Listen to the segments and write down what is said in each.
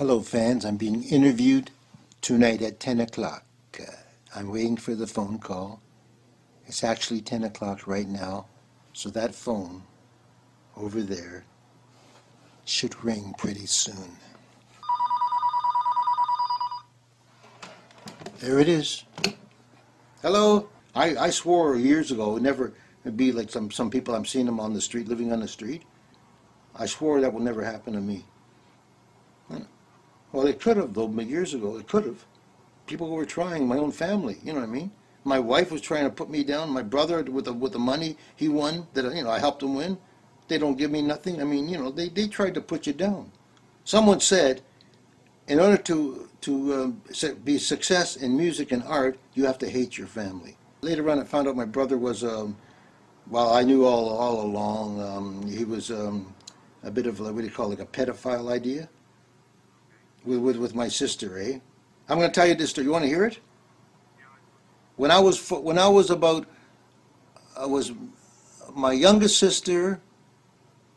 Hello, fans. I'm being interviewed tonight at 10 o'clock. Uh, I'm waiting for the phone call. It's actually 10 o'clock right now, so that phone over there should ring pretty soon. There it is. Hello. I, I swore years ago it would never be like some, some people I'm seeing them on the street, living on the street. I swore that will never happen to me. Well, it could have, though, years ago. It could have. People were trying, my own family, you know what I mean? My wife was trying to put me down. My brother, with the, with the money he won, that you know I helped him win, they don't give me nothing. I mean, you know, they, they tried to put you down. Someone said, in order to, to uh, be success in music and art, you have to hate your family. Later on, I found out my brother was, um, well, I knew all, all along, um, he was um, a bit of, what do you call it, like a pedophile idea with, with, with my sister, eh? I'm going to tell you this story. You want to hear it? When I was when I was about I was my youngest sister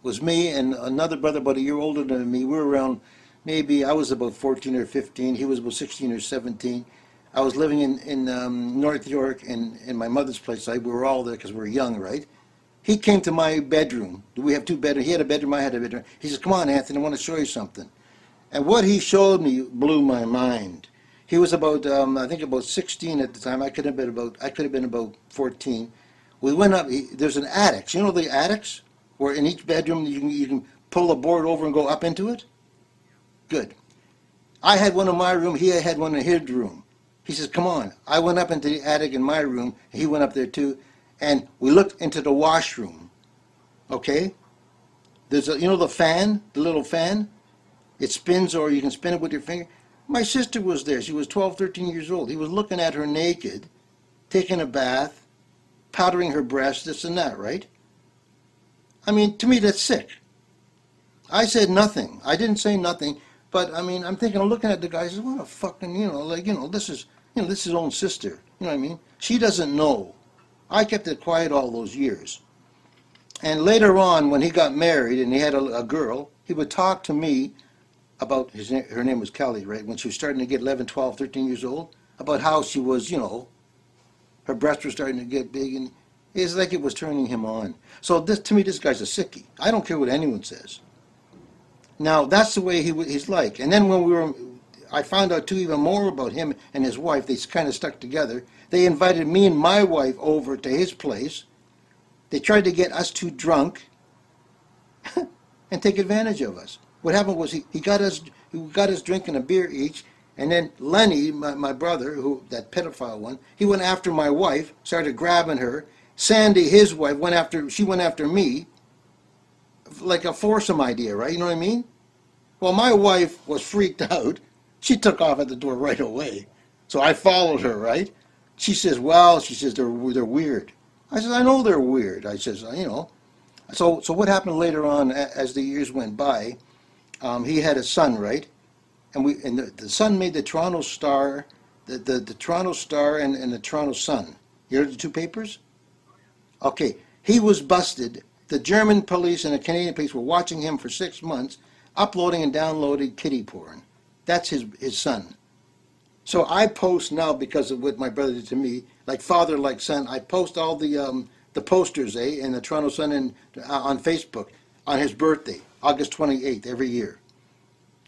was me and another brother about a year older than me. We were around maybe I was about 14 or 15. He was about 16 or 17. I was living in in um, North York in in my mother's place. I, we were all there because we were young, right? He came to my bedroom. Do we have two bedrooms. He had a bedroom. I had a bedroom. He says, "Come on, Anthony. I want to show you something." And what he showed me blew my mind. He was about, um, I think, about 16 at the time. I could have been about, I could have been about 14. We went up. He, there's an attic. You know the attics, where in each bedroom you can, you can pull a board over and go up into it. Good. I had one in my room. He had one in his room. He says, "Come on." I went up into the attic in my room. He went up there too, and we looked into the washroom. Okay. There's a, you know the fan, the little fan. It spins or you can spin it with your finger. My sister was there. She was 12, 13 years old. He was looking at her naked, taking a bath, powdering her breasts, this and that, right? I mean, to me, that's sick. I said nothing. I didn't say nothing, but I mean, I'm thinking, I'm looking at the guy, I said, what a fucking, you know, like, you know, this is, you know, this is his own sister. You know what I mean? She doesn't know. I kept it quiet all those years. And later on, when he got married and he had a, a girl, he would talk to me about his her name was Kelly, right? When she was starting to get 11, 12, 13 years old, about how she was, you know, her breasts were starting to get big, and it's like it was turning him on. So this, to me, this guy's a sickie. I don't care what anyone says. Now that's the way he he's like. And then when we were, I found out too even more about him and his wife. They kind of stuck together. They invited me and my wife over to his place. They tried to get us two drunk and take advantage of us. What happened was he, he got us he got us drinking a beer each, and then Lenny, my, my brother, who that pedophile one, he went after my wife, started grabbing her. Sandy, his wife, went after she went after me, like a foursome idea, right? You know what I mean? Well, my wife was freaked out. She took off at the door right away. So I followed her, right? She says, well, she says, they're, they're weird. I said, I know they're weird. I says, you know. So, so what happened later on as the years went by, um, he had a son, right? And we and the, the son made the Toronto Star, the, the, the Toronto Star and, and the Toronto Sun. You heard the two papers? Okay, he was busted. The German police and the Canadian police were watching him for six months, uploading and downloading kitty porn. That's his his son. So I post now because of what my brother did to me, like father, like son. I post all the um, the posters, eh, in the Toronto Sun and uh, on Facebook on his birthday. August 28th every year.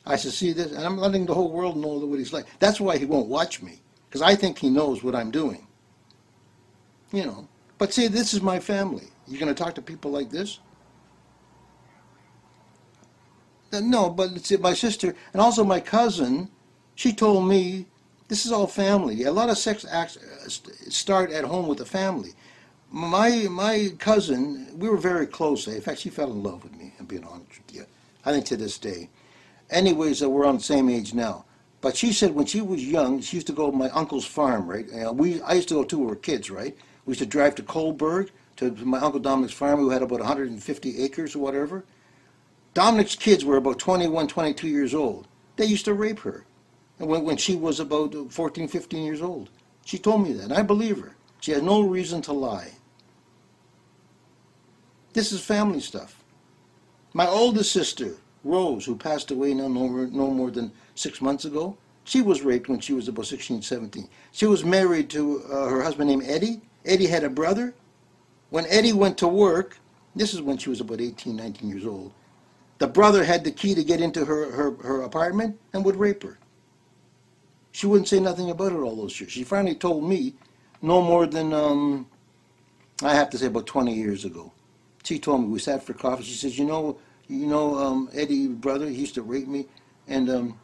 I said, see this, and I'm letting the whole world know what he's like. That's why he won't watch me, because I think he knows what I'm doing. You know, but see, this is my family. You're going to talk to people like this? Uh, no, but see, my sister and also my cousin, she told me this is all family. A lot of sex acts uh, start at home with the family my my cousin, we were very close. In fact, she fell in love with me. Being honest with you. I think to this day. Anyways, uh, we're on the same age now. But she said when she was young, she used to go to my uncle's farm, right? Uh, we I used to go too. We were kids, right? We used to drive to Cobourg to my uncle Dominic's farm, who had about 150 acres or whatever. Dominic's kids were about 21, 22 years old. They used to rape her when, when she was about 14, 15 years old. She told me that, and I believe her. She has no reason to lie. This is family stuff. My oldest sister Rose, who passed away no, no, more- no more than six months ago, she was raped when she was about 16, 17. She was married to uh, her husband named Eddie. Eddie had a brother. When Eddie went to work, this is when she was about 18, 19 years old, the brother had the key to get into her, her, her apartment and would rape her. She wouldn't say nothing about it all those years. She finally told me no more than, um, I have to say, about 20 years ago. She told me, we sat for coffee. She says, you know, you know, um, Eddie, brother, he used to rape me. And um,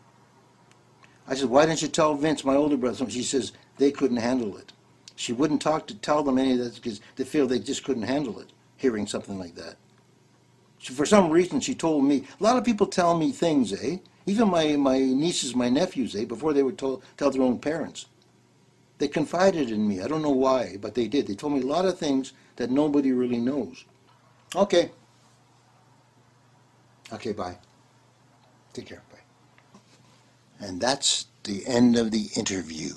I said, why didn't you tell Vince, my older brother? She says, they couldn't handle it. She wouldn't talk to tell them any of that because they feel they just couldn't handle it, hearing something like that. She, for some reason, she told me, a lot of people tell me things, eh? Even my, my nieces, my nephews, eh, before they would tell, tell their own parents. They confided in me. I don't know why, but they did. They told me a lot of things that nobody really knows. Okay. Okay, bye. Take care. Bye. And that's the end of the interview.